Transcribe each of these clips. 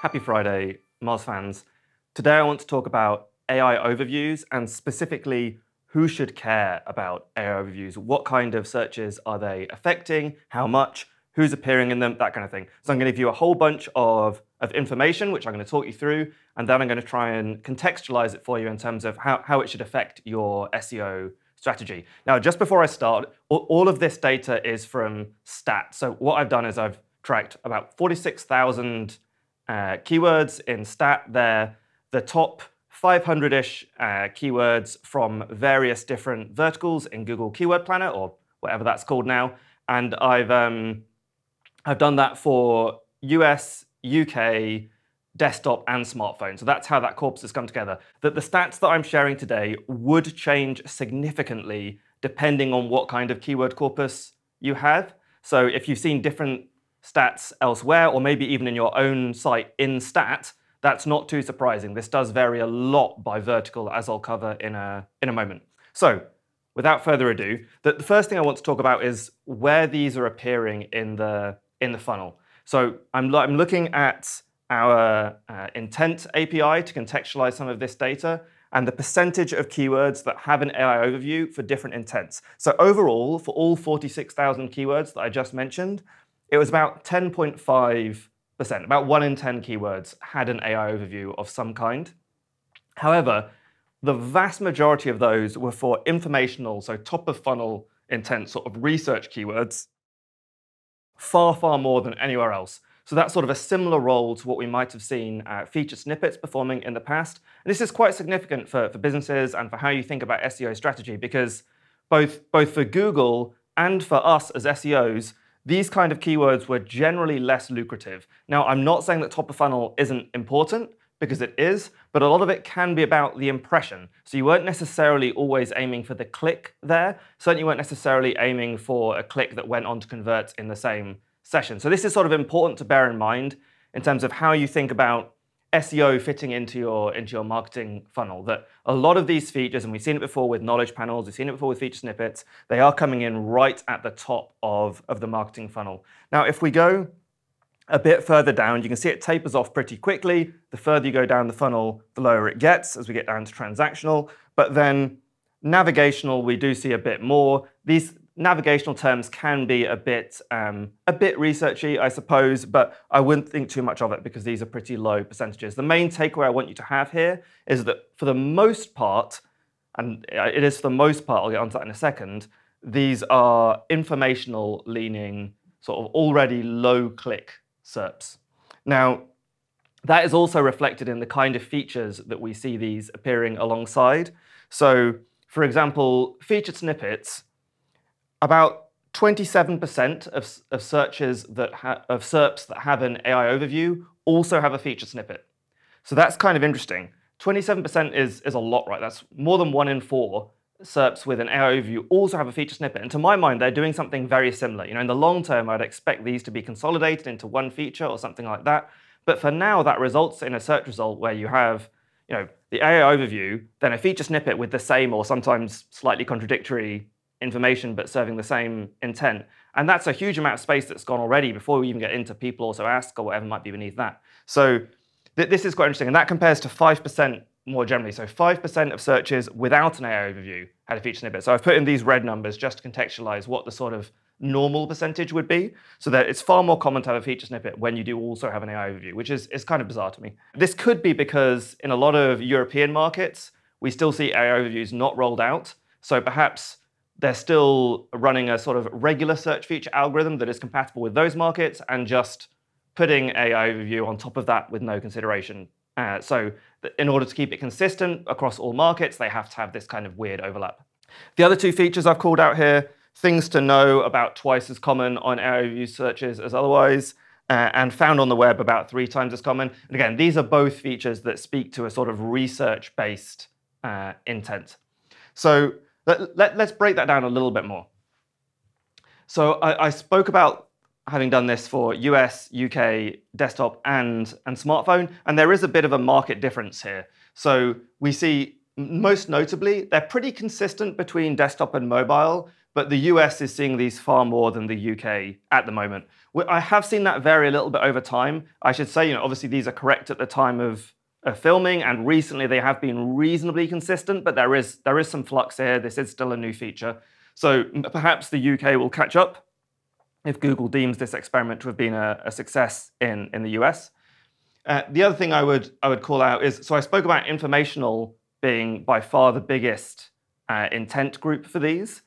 Happy Friday, Moz fans. Today I want to talk about AI overviews and specifically who should care about AI overviews. What kind of searches are they affecting? How much? Who's appearing in them? That kind of thing. So I'm going to give you a whole bunch of, of information, which I'm going to talk you through, and then I'm going to try and contextualize it for you in terms of how, how it should affect your SEO strategy. Now, just before I start, all of this data is from stats. So what I've done is I've tracked about 46,000 uh, keywords in stat. They're the top 500-ish uh, keywords from various different verticals in Google Keyword Planner, or whatever that's called now. And I've, um, I've done that for US, UK, desktop, and smartphone. So that's how that corpus has come together. That the stats that I'm sharing today would change significantly depending on what kind of keyword corpus you have. So if you've seen different stats elsewhere, or maybe even in your own site in stat, that's not too surprising. This does vary a lot by vertical, as I'll cover in a, in a moment. So without further ado, the, the first thing I want to talk about is where these are appearing in the, in the funnel. So I'm, I'm looking at our uh, intent API to contextualize some of this data and the percentage of keywords that have an AI overview for different intents. So overall, for all 46,000 keywords that I just mentioned, it was about 10.5%, about one in 10 keywords had an AI overview of some kind. However, the vast majority of those were for informational, so top of funnel intent sort of research keywords, far, far more than anywhere else. So that's sort of a similar role to what we might have seen uh, featured snippets performing in the past. And this is quite significant for, for businesses and for how you think about SEO strategy because both, both for Google and for us as SEOs, these kind of keywords were generally less lucrative. Now, I'm not saying that top of funnel isn't important, because it is, but a lot of it can be about the impression. So you weren't necessarily always aiming for the click there. Certainly you weren't necessarily aiming for a click that went on to convert in the same session. So this is sort of important to bear in mind in terms of how you think about SEO fitting into your into your marketing funnel. That a lot of these features, and we've seen it before with knowledge panels, we've seen it before with feature snippets, they are coming in right at the top of, of the marketing funnel. Now, if we go a bit further down, you can see it tapers off pretty quickly. The further you go down the funnel, the lower it gets as we get down to transactional. But then navigational, we do see a bit more. These navigational terms can be a bit um, a bit researchy, I suppose, but I wouldn't think too much of it because these are pretty low percentages. The main takeaway I want you to have here is that for the most part, and it is for the most part, I'll get onto that in a second, these are informational leaning, sort of already low click SERPs. Now, that is also reflected in the kind of features that we see these appearing alongside. So, for example, featured snippets about 27% of, of searches that of SERPs that have an AI overview also have a feature snippet. So that's kind of interesting. 27% is, is a lot, right? That's more than one in four SERPs with an AI overview also have a feature snippet. And to my mind, they're doing something very similar. You know, in the long term, I'd expect these to be consolidated into one feature or something like that. But for now, that results in a search result where you have, you know, the AI overview, then a feature snippet with the same or sometimes slightly contradictory information but serving the same intent. And that's a huge amount of space that's gone already before we even get into people also ask or whatever might be beneath that. So th this is quite interesting. And that compares to 5% more generally. So 5% of searches without an AI overview had a feature snippet. So I've put in these red numbers just to contextualize what the sort of normal percentage would be, so that it's far more common to have a feature snippet when you do also have an AI overview, which is, is kind of bizarre to me. This could be because in a lot of European markets, we still see AI overviews not rolled out. So perhaps they're still running a sort of regular search feature algorithm that is compatible with those markets and just putting AI overview on top of that with no consideration. Uh, so in order to keep it consistent across all markets, they have to have this kind of weird overlap. The other two features I've called out here, things to know about twice as common on AI overview searches as otherwise, uh, and found on the web about three times as common. And again, these are both features that speak to a sort of research-based uh, intent. So let, let, us break that down a little bit more. So I, I spoke about having done this for US, UK, desktop, and, and smartphone, and there is a bit of a market difference here. So we see most notably, they're pretty consistent between desktop and mobile, but the US is seeing these far more than the UK at the moment. I have seen that vary a little bit over time. I should say, you know, obviously these are correct at the time of, of filming, and recently they have been reasonably consistent, but there is there is some flux here. This is still a new feature. So perhaps the UK will catch up if Google deems this experiment to have been a, a success in, in the US. Uh, the other thing I would, I would call out is, so I spoke about informational being by far the biggest uh, intent group for these.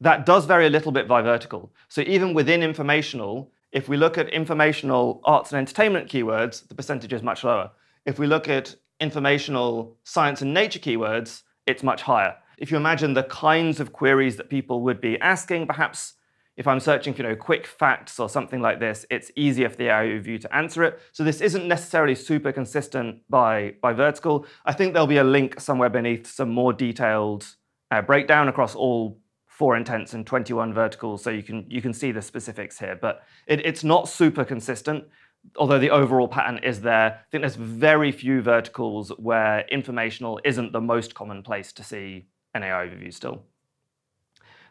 That does vary a little bit by vertical. So even within informational, if we look at informational arts and entertainment keywords, the percentage is much lower. If we look at informational science and nature keywords, it's much higher. If you imagine the kinds of queries that people would be asking, perhaps if I'm searching for you know, quick facts or something like this, it's easier for the AI overview to answer it. So this isn't necessarily super consistent by, by vertical. I think there'll be a link somewhere beneath some more detailed uh, breakdown across all four intents and 21 verticals, so you can, you can see the specifics here. But it, it's not super consistent, although the overall pattern is there. I think there's very few verticals where informational isn't the most common place to see an AI overview still.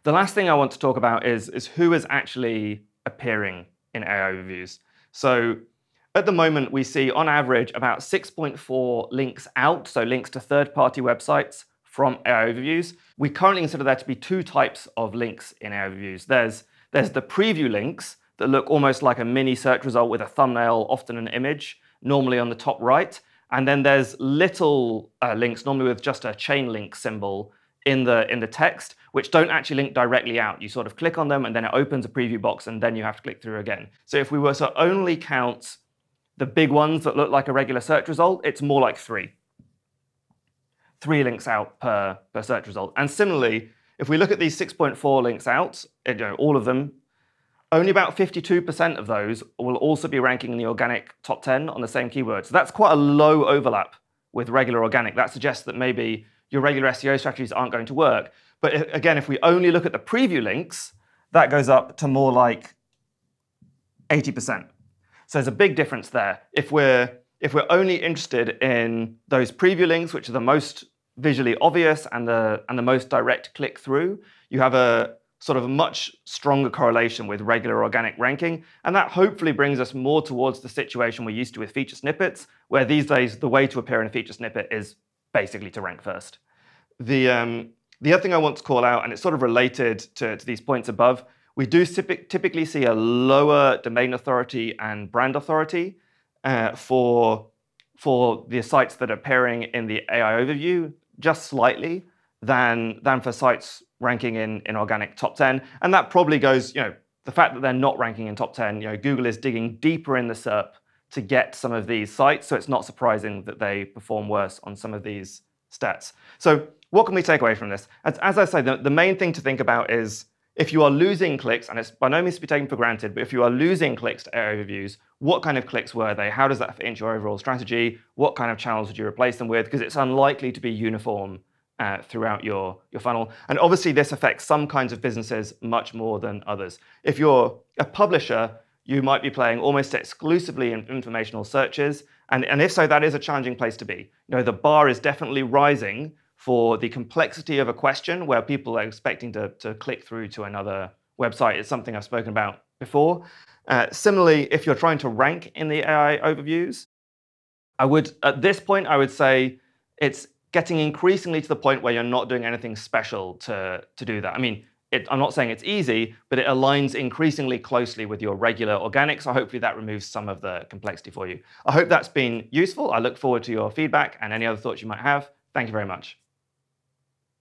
The last thing I want to talk about is, is who is actually appearing in AI overviews. So at the moment, we see on average about 6.4 links out, so links to third-party websites from AI overviews. We currently consider there to be two types of links in AI overviews. There's, there's the preview links that look almost like a mini search result with a thumbnail, often an image, normally on the top right. And then there's little uh, links, normally with just a chain link symbol in the, in the text, which don't actually link directly out. You sort of click on them and then it opens a preview box and then you have to click through again. So if we were to only count the big ones that look like a regular search result, it's more like three. Three links out per, per search result. And similarly, if we look at these 6.4 links out, you know, all of them, only about 52% of those will also be ranking in the organic top 10 on the same keyword. So that's quite a low overlap with regular organic. That suggests that maybe your regular SEO strategies aren't going to work. But again, if we only look at the preview links, that goes up to more like 80%. So there's a big difference there. If we're, if we're only interested in those preview links, which are the most visually obvious and the, and the most direct click through, you have a sort of a much stronger correlation with regular organic ranking. And that hopefully brings us more towards the situation we're used to with feature snippets, where these days the way to appear in a feature snippet is basically to rank first. The, um, the other thing I want to call out, and it's sort of related to, to these points above, we do typically see a lower domain authority and brand authority uh, for, for the sites that are appearing in the AI overview, just slightly, than, than for sites ranking in, in organic top 10. And that probably goes, you know, the fact that they're not ranking in top 10, you know, Google is digging deeper in the SERP to get some of these sites, so it's not surprising that they perform worse on some of these stats. So what can we take away from this? As, as I say, the, the main thing to think about is if you are losing clicks, and it's by no means to be taken for granted, but if you are losing clicks to AI overviews, what kind of clicks were they? How does that fit into your overall strategy? What kind of channels would you replace them with? Because it's unlikely to be uniform uh, throughout your, your funnel. And obviously, this affects some kinds of businesses much more than others. If you're a publisher, you might be playing almost exclusively in informational searches. And, and if so, that is a challenging place to be. You know, the bar is definitely rising for the complexity of a question where people are expecting to, to click through to another website. It's something I've spoken about before. Uh, similarly, if you're trying to rank in the AI overviews, I would, at this point, I would say it's getting increasingly to the point where you're not doing anything special to, to do that. I mean, it, I'm not saying it's easy, but it aligns increasingly closely with your regular organic. So hopefully that removes some of the complexity for you. I hope that's been useful. I look forward to your feedback and any other thoughts you might have. Thank you very much.